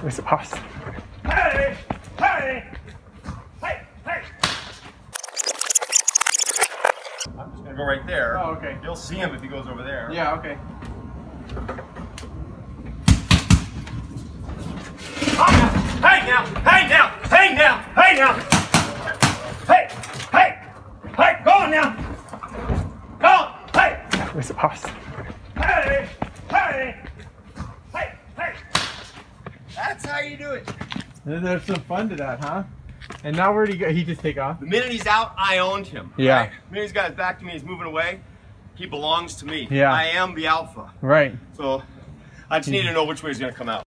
Where's the past? Hey! Hey! Hey! Hey! I'm just gonna go right there. Oh, okay. You'll see him if he goes over there. Yeah, okay. Hey now! Hey now! Hey now! Hey now! Hey! Hey! Hey! Go on now! Go! On. Hey! Where's the past? Hey! That's how you do it. There's some fun to that, huh? And now where'd he go? He just take off? The minute he's out, I owned him. Yeah. Right? The minute he's got his back to me, he's moving away. He belongs to me. Yeah. I am the alpha. Right. So I just need to know which way he's gonna come out.